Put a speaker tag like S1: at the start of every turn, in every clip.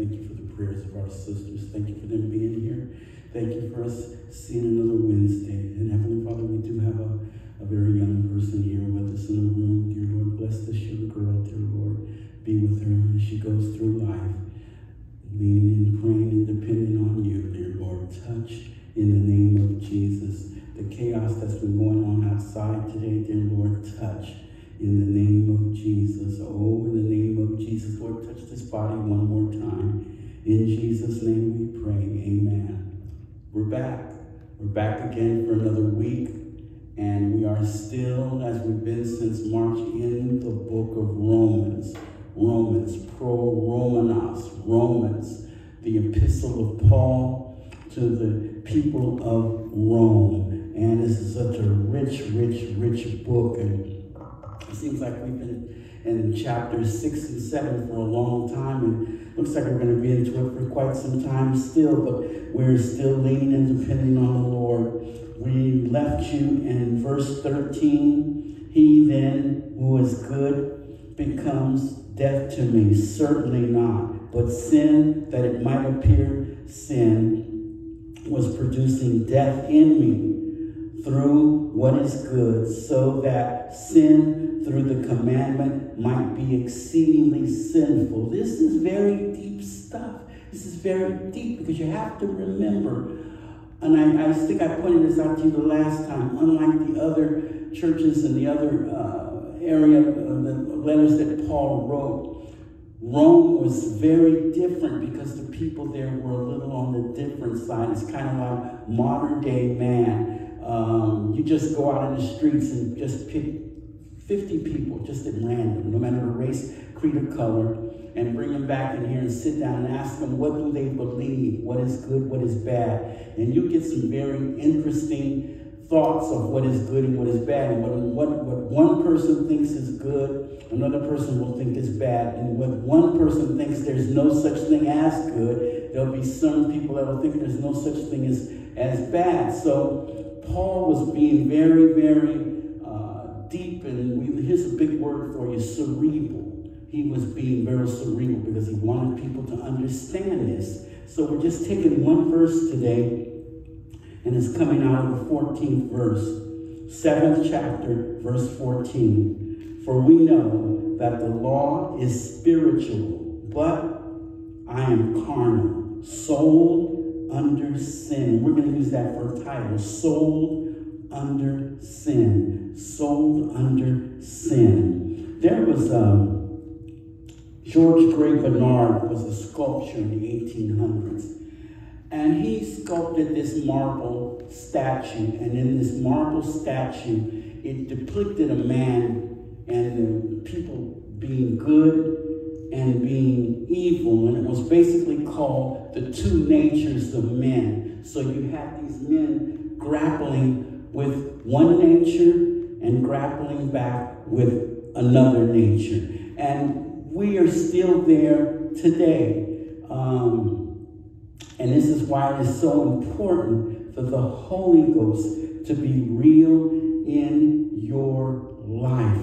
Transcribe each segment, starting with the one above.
S1: Thank you for the prayers of our sisters. Thank you for them being here. Thank you for us seeing another Wednesday. And Heavenly Father, we do have a, a very young person here with us in the room. Dear Lord, bless this young girl, dear Lord. Be with her as she goes through life, leaning and praying and depending on you, dear Lord. Touch in the name of Jesus. The chaos that's been going on outside today, dear Lord, touch in the name of Jesus. Oh, in the name of Jesus, Lord, touch this body one more time. In Jesus' name we pray. Amen. We're back. We're back again for another week. And we are still, as we've been since March, in the book of Romans. Romans, pro Romanos, Romans, the epistle of Paul to the people of Rome. And this is such a rich, rich, rich book. And it seems like we've been in chapters six and seven for a long time, and looks like we're going to be into it for quite some time still, but we're still leaning and depending on the Lord. We left you in verse 13. He then, who is good, becomes death to me. Certainly not. But sin, that it might appear sin, was producing death in me through what is good, so that sin through the commandment might be exceedingly sinful. This is very deep stuff. This is very deep because you have to remember, and I, I think I pointed this out to you the last time, unlike the other churches and the other uh, area, uh, the letters that Paul wrote, Rome was very different because the people there were a little on the different side. It's kind of like modern day man. Um, you just go out in the streets and just pick 50 people just at random, no matter the race, creed, or color, and bring them back in here and sit down and ask them what do they believe, what is good, what is bad. And you get some very interesting thoughts of what is good and what is bad. And what, what, what one person thinks is good, another person will think is bad. And what one person thinks there's no such thing as good, there'll be some people that will think there's no such thing as, as bad. So Paul was being very, very uh, deep and we, here's a big word for you, cerebral. He was being very cerebral because he wanted people to understand this. So we're just taking one verse today, and it's coming out of the 14th verse, 7th chapter, verse 14. For we know that the law is spiritual, but I am carnal, sold under sin. We're going to use that for a title, sold under sin, sold under sin. There was um, George Grey Barnard was a sculptor in the 1800s. And he sculpted this marble statue. And in this marble statue, it depicted a man and the people being good and being evil. And it was basically called the two natures of men. So you have these men grappling with one nature and grappling back with another nature. And we are still there today. Um, and this is why it is so important for the Holy Ghost to be real in your life.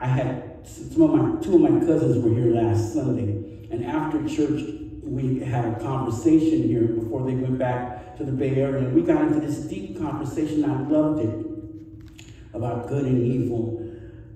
S1: I had some of my two of my cousins were here last Sunday, and after church, we had a conversation here before they went back to the Bay Area. We got into this deep conversation. I loved it about good and evil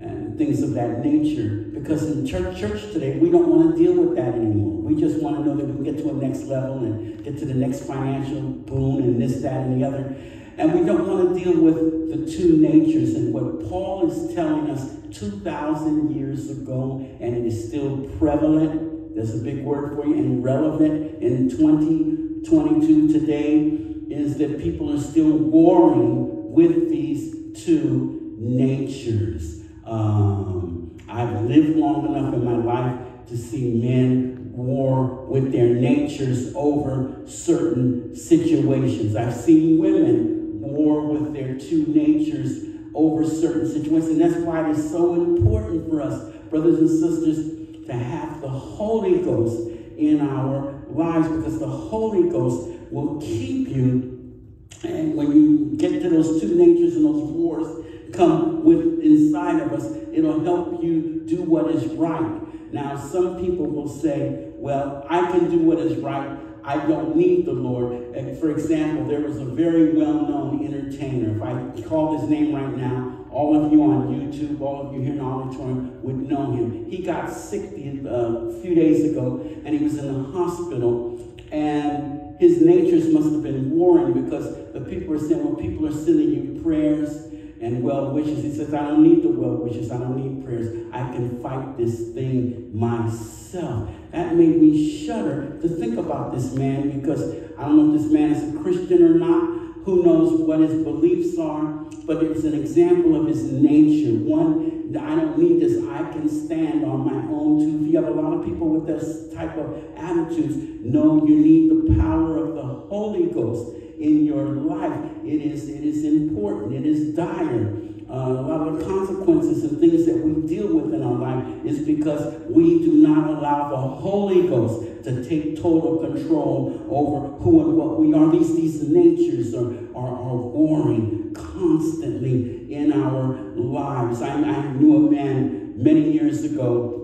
S1: and things of that nature. Because in church, church today, we don't want to deal with that anymore. We just want to know that we can get to a next level and get to the next financial boon and this, that, and the other. And we don't want to deal with the two natures. And what Paul is telling us 2,000 years ago, and it is still prevalent there's a big word for you, and relevant in 2022 today is that people are still warring with these two natures. Um, I've lived long enough in my life to see men war with their natures over certain situations. I've seen women war with their two natures over certain situations. And that's why it is so important for us, brothers and sisters, to have the Holy Ghost in our lives because the Holy Ghost will keep you. And when you get to those two natures and those wars come with inside of us, it'll help you do what is right. Now, some people will say, well, I can do what is right. I don't need the Lord. And for example, there was a very well-known entertainer. If I call his name right now, all of you on YouTube, all of you here in the auditorium would know him. He got sick uh, a few days ago, and he was in the hospital. And his natures must have been warring because the people were saying, well, people are sending you prayers and well wishes. He says, I don't need the well wishes. This thing myself. That made me shudder to think about this man because I don't know if this man is a Christian or not. Who knows what his beliefs are, but it was an example of his nature. One, I don't need this. I can stand on my own too. You have a lot of people with this type of attitudes, no, you need the power of the Holy Ghost in your life. It is, it is important. It is dire. Uh, a lot of the consequences and things that we deal with in our life is because we do not allow the Holy Ghost to take total control over who and what we are. These, these natures are, are, are warring constantly in our lives. I, I knew a man many years ago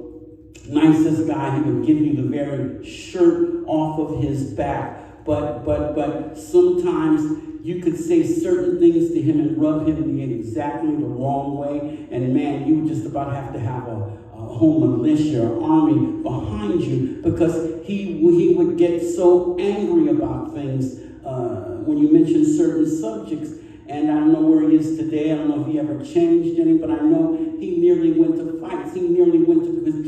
S1: nicest guy. He would give you the very shirt off of his back but but but sometimes you could say certain things to him and rub him the exactly the wrong way, and man, you would just about have to have a, a whole militia or army behind you because he he would get so angry about things uh, when you mention certain subjects. And I don't know where he is today. I don't know if he ever changed any, but I know he nearly went to fights. He nearly went to his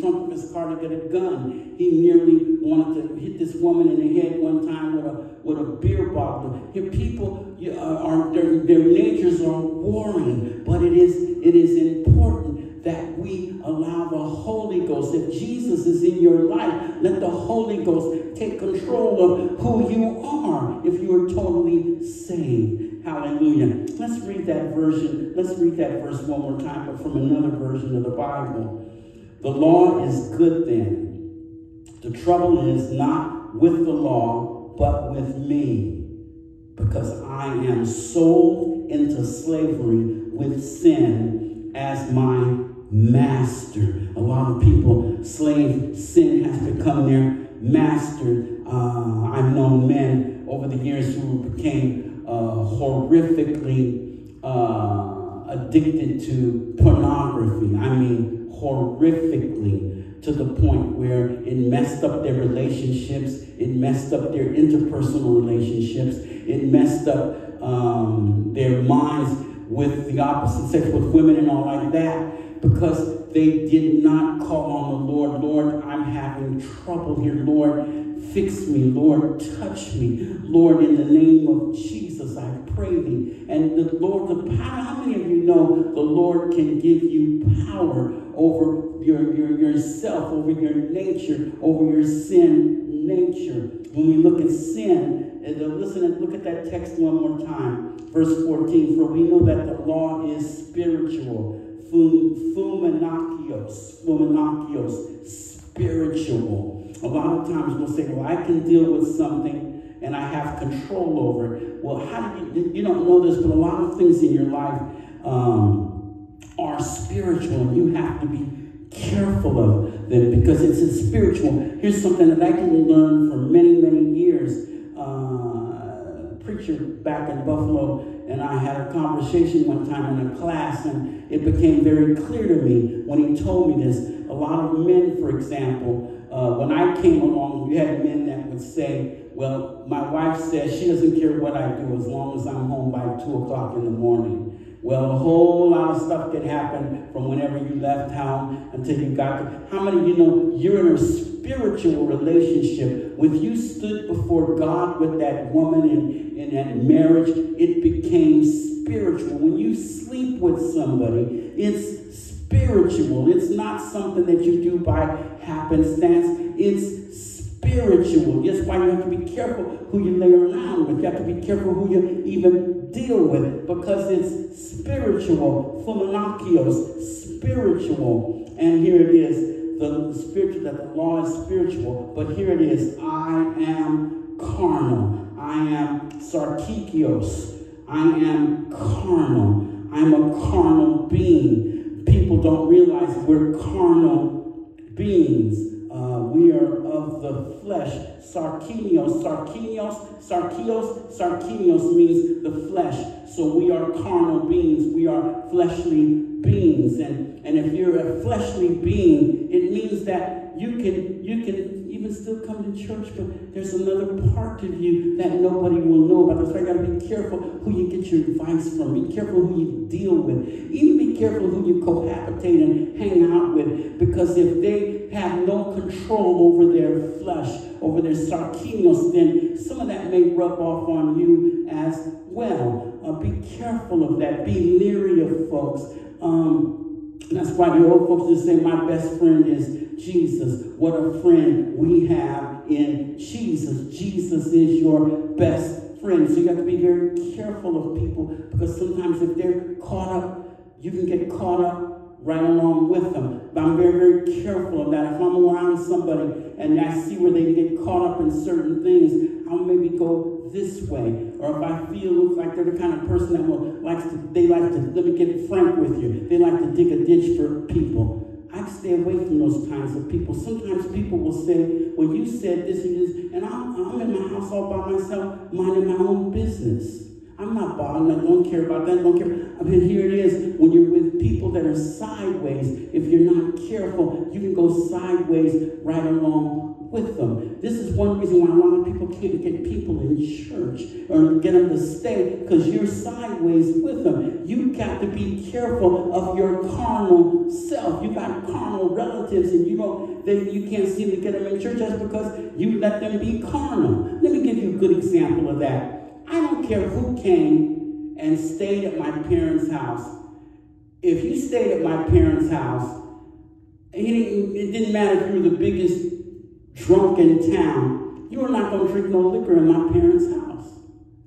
S1: his car to get a gun. He nearly wanted to hit this woman in the head one time with a with a beer bottle. Here, people uh, are their, their natures are warring, but it is it is important that we allow the Holy Ghost. If Jesus is in your life, let the Holy Ghost take control of who you are. If you are totally saved. Hallelujah. Let's read that version. Let's read that verse one more time, but from another version of the Bible. The law is good then. The trouble is not with the law, but with me, because I am sold into slavery with sin as my master. A lot of people, slave sin has become their master. Uh, I've known men over the years who became horrifically uh, addicted to pornography. I mean, horrifically to the point where it messed up their relationships, it messed up their interpersonal relationships, it messed up um, their minds with the opposite sex, with women and all like that, because they did not call on the Lord. Lord, I'm having trouble here. Lord, Fix me, Lord. Touch me. Lord, in the name of Jesus, I pray thee. And the Lord, the power, how many of you know the Lord can give you power over your, your yourself, over your nature, over your sin nature? When we look at sin, and listen and look at that text one more time. Verse 14, for we know that the law is spiritual. Fumenakios, fumenakios, spiritual. A lot of times we'll say, well, I can deal with something and I have control over it. Well, how do you, you don't know this, but a lot of things in your life um, are spiritual. And you have to be careful of them because it's a spiritual. Here's something that I didn't learn for many, many years. Uh, preacher back in Buffalo and I had a conversation one time in a class, and it became very clear to me when he told me this. A lot of men, for example, uh, when I came along, you had men that would say, Well, my wife says she doesn't care what I do as long as I'm home by 2 o'clock in the morning. Well, a whole lot of stuff can happen from whenever you left town until you got to. How many of you know you're in a spiritual relationship? When you stood before God with that woman in, in that marriage, it became spiritual. When you sleep with somebody, it's spiritual. It's not something that you do by happenstance. It's spiritual. That's why you have to be careful who you lay around with. You have to be careful who you even deal with because it's spiritual. Philanakios, spiritual. And here it is, the spiritual, that the law is spiritual. But here it is, I am carnal. I am sarkikios. I am carnal. I'm a carnal being people don't realize we're carnal beings. Uh, we are of the flesh. Sarkinios, sarkinios, sarkios, sarkinios means the flesh. So we are carnal beings. We are fleshly beings. And, and if you're a fleshly being, it means that you can you can even still come to church, but there's another part of you that nobody will know about. That's why you gotta be careful who you get your advice from. Be careful who you deal with. Even careful who you cohabitate and hang out with. Because if they have no control over their flesh, over their sarkinos, then some of that may rub off on you as well. Uh, be careful of that. Be leery of folks. Um, that's why the old folks just say, my best friend is Jesus. What a friend we have in Jesus. Jesus is your best friend. So you have to be very careful of people because sometimes if they're caught up, you can get caught up right along with them. But I'm very, very careful of that. If I'm around somebody and I see where they get caught up in certain things, I'll maybe go this way. Or if I feel like they're the kind of person that will likes to they like to let me get frank with you. They like to dig a ditch for people. I stay away from those kinds of people. Sometimes people will say, well, you said this and this, and I'm, I'm in my house all by myself, minding my own business. I'm not bothering. I don't care about that. Don't care. I mean, here it is. When you're with people that are sideways, if you're not careful, you can go sideways right along with them. This is one reason why a lot of people can't get people in church or get them to stay because you're sideways with them. You've got to be careful of your carnal self. You got carnal relatives and you know that you can't seem to get them in church just because you let them be carnal. Let me give you a good example of that. I don't care who came and stayed at my parents' house. If you stayed at my parents' house, it didn't, it didn't matter if you were the biggest drunk in town, you were not going to drink no liquor in my parents' house.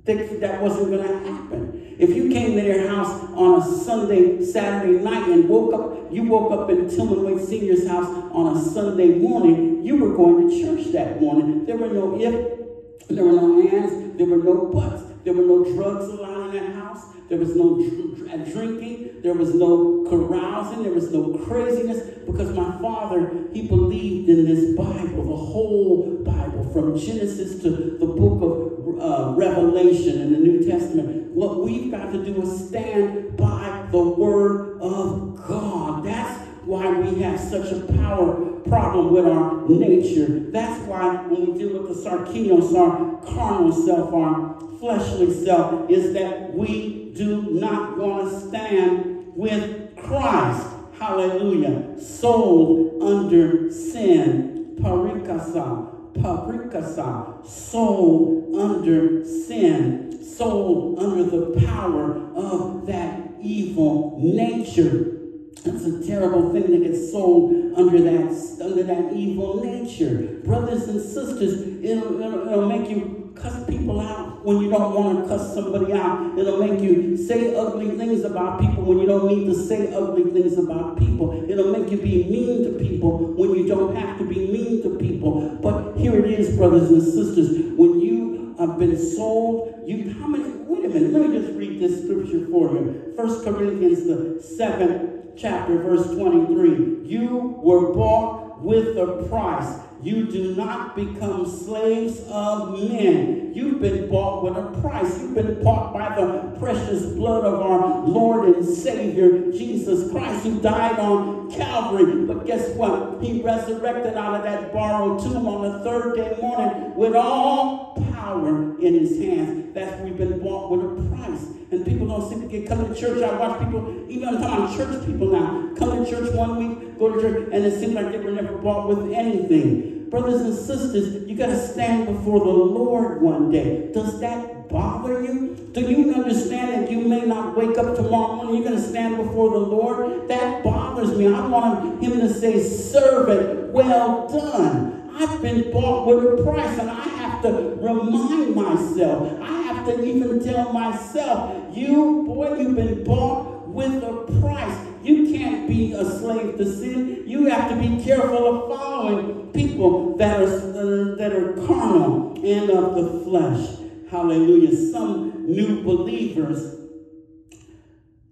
S1: That, that wasn't going to happen. If you came to their house on a Sunday, Saturday night and woke up, you woke up in Tillman Wade Senior's house on a Sunday morning, you were going to church that morning. There were no if, there were no hands, there were no butts, There were no drugs allowed in that house. There was no dr- drinking. There was no carousing. There was no craziness because my father, he believed in this Bible, the whole Bible, from Genesis to the book of uh, Revelation in the New Testament. What we've got to do is stand by the Word of God. That's why we have such a power problem with our nature. That's why when we deal with the sarkinos, our carnal self, our fleshly self, is that we do not want to stand with Christ. Hallelujah. Sold under sin. Parikasa. Parikasa. Sold under sin. Sold under the power of that evil nature. That's a terrible thing to get sold under that under that evil nature. Brothers and sisters, it'll, it'll, it'll make you cuss people out when you don't want to cuss somebody out. It'll make you say ugly things about people when you don't need to say ugly things about people. It'll make you be mean to people when you don't have to be mean to people. But here it is, brothers and sisters. When you have been sold, you how many wait a minute, let me just read this scripture for you. First Corinthians the seventh chapter, verse 23. You were bought with a price. You do not become slaves of men. You've been bought with a price. You've been bought by the precious blood of our Lord and Savior, Jesus Christ, who died on Calvary. But guess what? He resurrected out of that borrowed tomb on the third day morning with all power in his hands. That's we've been bought with a price. And people don't seem to get come to church. I watch people, even I'm talking about church people now, come to church one week, go to church, and it seems like they were never bought with anything. Brothers and sisters, you got to stand before the Lord one day. Does that bother you? Do you understand that you may not wake up tomorrow morning? You're going to stand before the Lord? That bothers me. I want him to say, servant, well done. I've been bought with a price, and I to remind myself. I have to even tell myself, you, boy, you've been bought with a price. You can't be a slave to sin. You have to be careful of following people that are, uh, that are carnal and of the flesh. Hallelujah. Some new believers,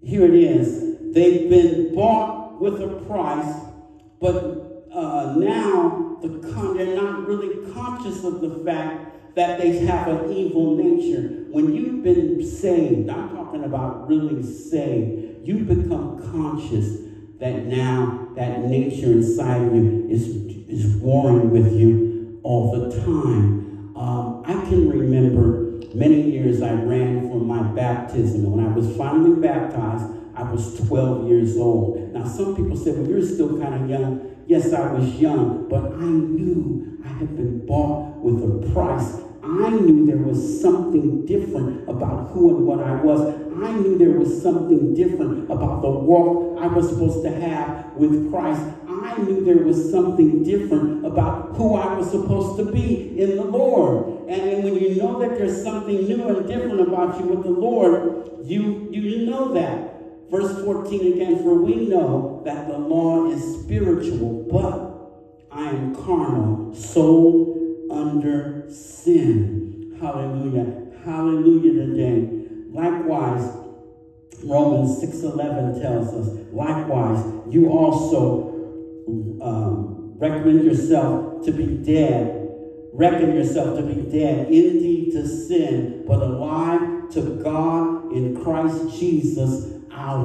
S1: here it is. They've been bought with a price, but uh, now the con- they're not really conscious of the fact that they have an evil nature. When you've been saved, I'm talking about really saved, you become conscious that now that nature inside of you is, is warring with you all the time. Um, I can remember many years I ran for my baptism. When I was finally baptized, I was 12 years old. Now, some people say, well, you're still kind of young. Yes, I was young, but I knew I had been bought with a price. I knew there was something different about who and what I was. I knew there was something different about the walk I was supposed to have with Christ. I knew there was something different about who I was supposed to be in the Lord. And when you know that there's something new and different about you with the Lord, you, you know that. Verse 14 again, for we know that the law is spiritual, but I am carnal, sold under sin. Hallelujah. Hallelujah today. Likewise, Romans 6.11 tells us, likewise, you also um, recommend yourself to be dead. Reckon yourself to be dead, indeed to sin, but alive to God in Christ Jesus our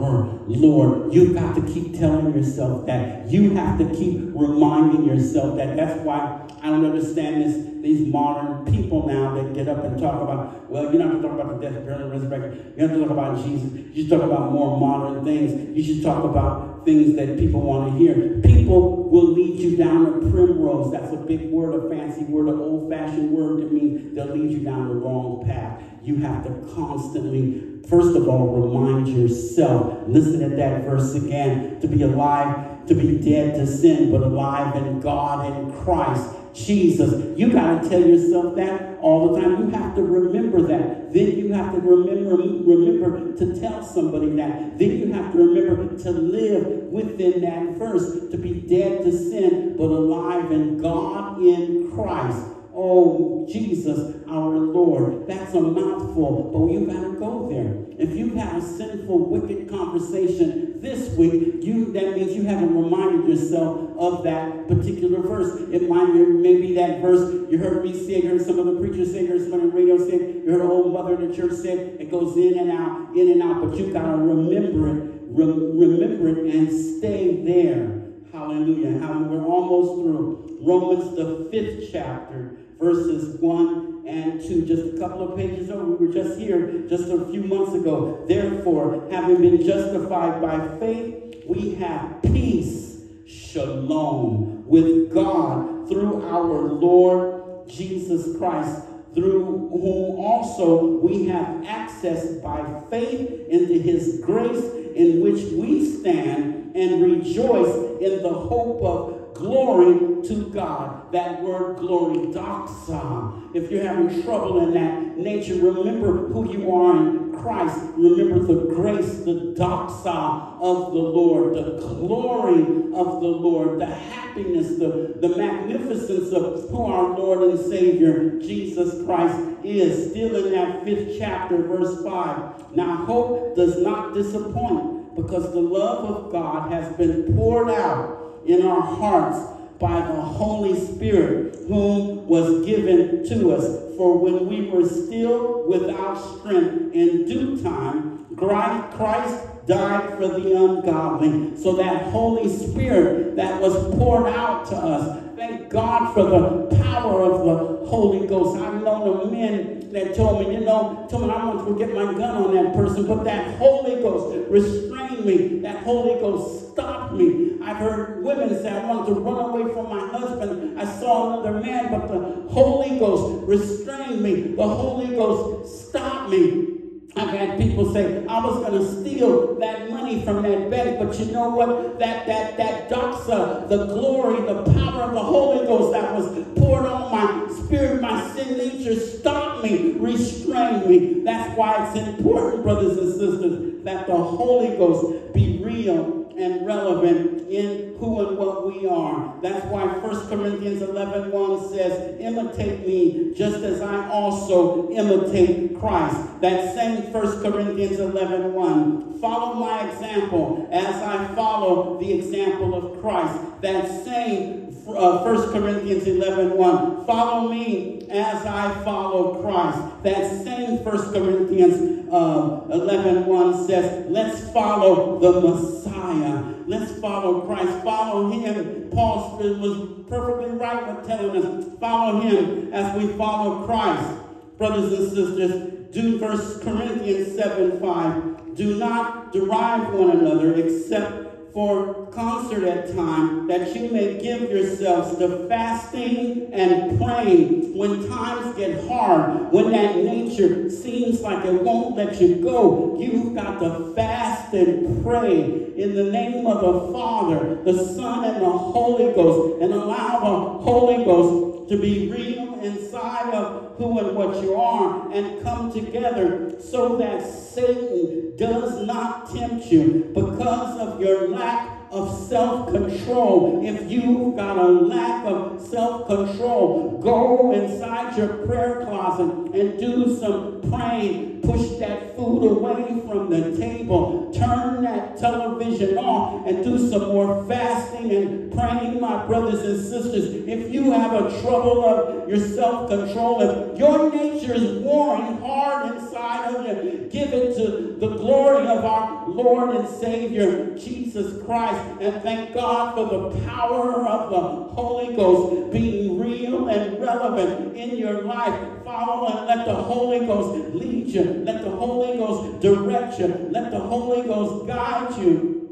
S1: Lord. You've got to keep telling yourself that. You have to keep reminding yourself that. That's why I don't understand this, these modern people now that get up and talk about, well, you don't have to talk about the death, burial, and resurrection. You have to talk about Jesus. You should talk about more modern things. You should talk about things that people want to hear. People will lead you down a primrose. That's a big word, a fancy word, an old-fashioned word that means they'll lead you down the wrong path. You have to constantly, first of all, remind yourself. Listen at that verse again. To be alive, to be dead to sin, but alive in God and Christ. Jesus. You got to tell yourself that all the time. You have to remember that. Then you have to remember, remember to tell somebody that. Then you have to remember to live within that verse, to be dead to sin, but alive in God in Christ. Oh, Jesus, our Lord. That's a mouthful, but you got to go there. If you've a sinful, wicked conversation this week, you that means you haven't reminded yourself of that particular verse. It might maybe that verse you heard me say, you heard some of the preachers say, you heard some of the radio say, you heard an old mother in the church say, it goes in and out, in and out, but you got to remember it, remember it, and stay there. Hallelujah. Hallelujah. We're almost through Romans, the fifth chapter verses 1 and 2. Just a couple of pages over. We were just here just a few months ago. Therefore, having been justified by faith, we have peace, shalom, with God through our Lord Jesus Christ through whom also we have access by faith into his grace in which we stand and rejoice in the hope of glory to God. That word glory, doxa. If you're having trouble in that nature, remember who you are in Christ. Remember the grace, the doxa of the Lord, the glory of the Lord, the happiness, the, the magnificence of who our Lord and Savior Jesus Christ is. Still in that fifth chapter, verse 5. Now, hope does not disappoint because the love of God has been poured out in our hearts by the Holy Spirit, whom was given to us. For when we were still without strength, in due time, Christ died for the ungodly. So that Holy Spirit that was poured out to us, thank God for the power of the Holy Ghost. I've known men that told me, you know, told me I want to get my gun on that person, but that Holy Ghost restrained me. That Holy Ghost stopped me. I've heard women say, I wanted to run away from my husband. I saw another man, but the Holy Ghost restrained me. The Holy Ghost stopped me. I've had people say, I was going to steal that money from that bank, but you know what? That, that, that doxa, the glory, the power of the Holy Ghost that was poured on my spirit, my sin nature, stopped me, restrained me. That's why it's important, brothers and sisters, that the Holy Ghost be real and relevant in who and what we are. That's why 1 Corinthians 11 1 says, Imitate me just as I also imitate Christ. That same 1 Corinthians 11 1. Follow my example as I follow the example of Christ. That same uh, 1 Corinthians 11 1. Follow me as I follow Christ. That same 1 Corinthians uh, 11 1 says, Let's follow the Messiah. Let's follow Christ. Follow him. Paul was perfectly right with telling us, follow him as we follow Christ. Brothers and sisters, do First Corinthians 7 5. Do not derive one another except for concert at time that you may give yourselves to fasting and praying when times get hard, when that nature seems like it won't let you go. You've got to fast and pray in the name of the Father, the Son, and the Holy Ghost, and allow the Holy Ghost to be real inside of who and what you are and come together so that Satan does not tempt you because of your lack of self control. If you've got a lack of self control, go inside your prayer closet and do some praying. Push that food away from the table. Turn that television off and do some more fasting and praying, my brothers and sisters. If you have a trouble of your self control, if your nature is warring hard inside of you, give it to the glory of our Lord and Savior, Jesus Christ and thank God for the power of the Holy Ghost being real and relevant in your life. Follow and let the Holy Ghost lead you. Let the Holy Ghost direct you. Let the Holy Ghost guide you